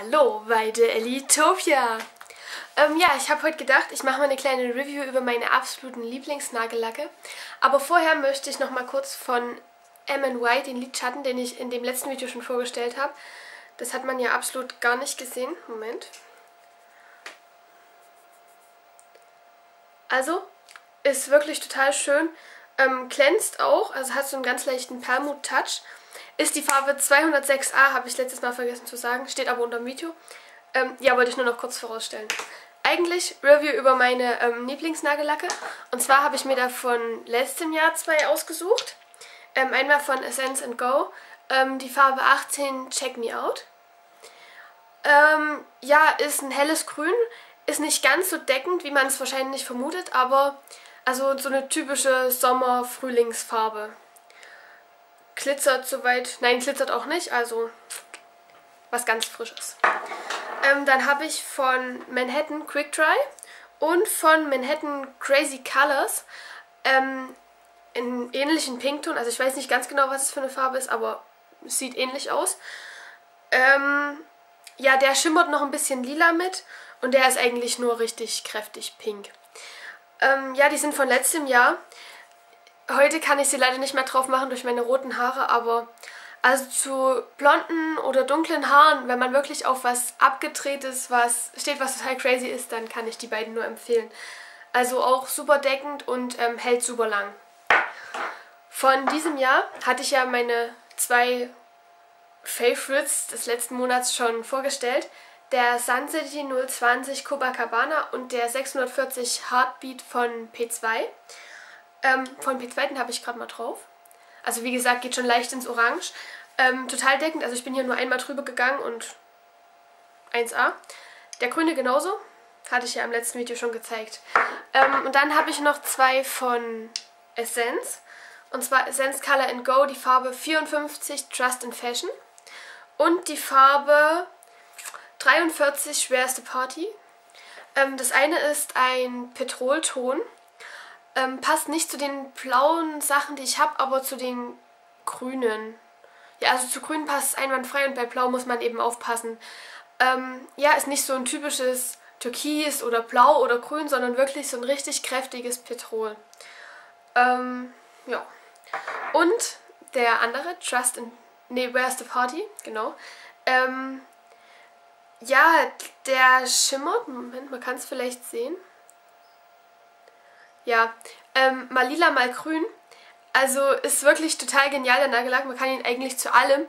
Hallo bei der Elitopia! Ähm, ja, ich habe heute gedacht, ich mache mal eine kleine Review über meine absoluten Lieblingsnagellacke. Aber vorher möchte ich noch mal kurz von MNY, den Lidschatten, den ich in dem letzten Video schon vorgestellt habe. Das hat man ja absolut gar nicht gesehen. Moment. Also, ist wirklich total schön. Ähm, glänzt auch, also hat so einen ganz leichten Perlmut-Touch. Ist die Farbe 206a, habe ich letztes Mal vergessen zu sagen. Steht aber unter dem Video. Ähm, ja, wollte ich nur noch kurz vorausstellen. Eigentlich Review über meine ähm, Lieblingsnagellacke. Und zwar habe ich mir davon letztem Jahr zwei ausgesucht. Ähm, einmal von Essence Go. Ähm, die Farbe 18 Check Me Out. Ähm, ja, ist ein helles Grün. Ist nicht ganz so deckend, wie man es wahrscheinlich vermutet, aber also so eine typische Sommer-Frühlingsfarbe glitzert soweit. Nein, glitzert auch nicht, also was ganz frisches. Ähm, dann habe ich von Manhattan Quick Dry und von Manhattan Crazy Colors ähm, in ähnlichen Pinkton. Also ich weiß nicht ganz genau, was es für eine Farbe ist, aber es sieht ähnlich aus. Ähm, ja, der schimmert noch ein bisschen lila mit und der ist eigentlich nur richtig kräftig pink. Ähm, ja, die sind von letztem Jahr. Heute kann ich sie leider nicht mehr drauf machen durch meine roten Haare, aber also zu blonden oder dunklen Haaren, wenn man wirklich auf was abgedrehtes, was steht, was total crazy ist, dann kann ich die beiden nur empfehlen. Also auch super deckend und ähm, hält super lang. Von diesem Jahr hatte ich ja meine zwei Favorites des letzten Monats schon vorgestellt. Der Sun City 020 Copacabana und der 640 Heartbeat von P2. Ähm, von P2 habe ich gerade mal drauf. Also wie gesagt, geht schon leicht ins Orange. Ähm, total deckend, also ich bin hier nur einmal drüber gegangen und 1A. Der grüne genauso, hatte ich ja im letzten Video schon gezeigt. Ähm, und dann habe ich noch zwei von Essence. Und zwar Essence Color and Go, die Farbe 54 Trust in Fashion. Und die Farbe 43 Schwerste Party. Ähm, das eine ist ein Petrolton. Ähm, passt nicht zu den blauen Sachen, die ich habe, aber zu den grünen. Ja, also zu grün passt es einwandfrei und bei blau muss man eben aufpassen. Ähm, ja, ist nicht so ein typisches Türkis oder Blau oder Grün, sondern wirklich so ein richtig kräftiges Petrol. Ähm, ja. Und der andere, Trust in... Nee, Where's the Party? Genau. Ähm, ja, der schimmert. Moment, man kann es vielleicht sehen. Ja, ähm, mal lila, mal grün. Also ist wirklich total genial, der Nagellack. Man kann ihn eigentlich zu allem,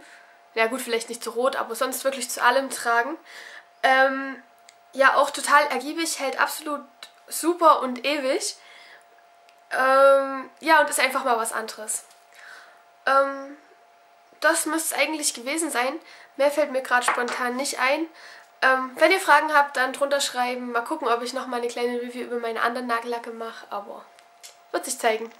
ja gut, vielleicht nicht zu rot, aber sonst wirklich zu allem tragen. Ähm, ja, auch total ergiebig, hält absolut super und ewig. Ähm, ja, und ist einfach mal was anderes. Ähm, das müsste es eigentlich gewesen sein. Mehr fällt mir gerade spontan nicht ein. Ähm, wenn ihr Fragen habt, dann drunter schreiben. Mal gucken, ob ich noch mal eine kleine Review über meine anderen Nagellacke mache, aber wird sich zeigen.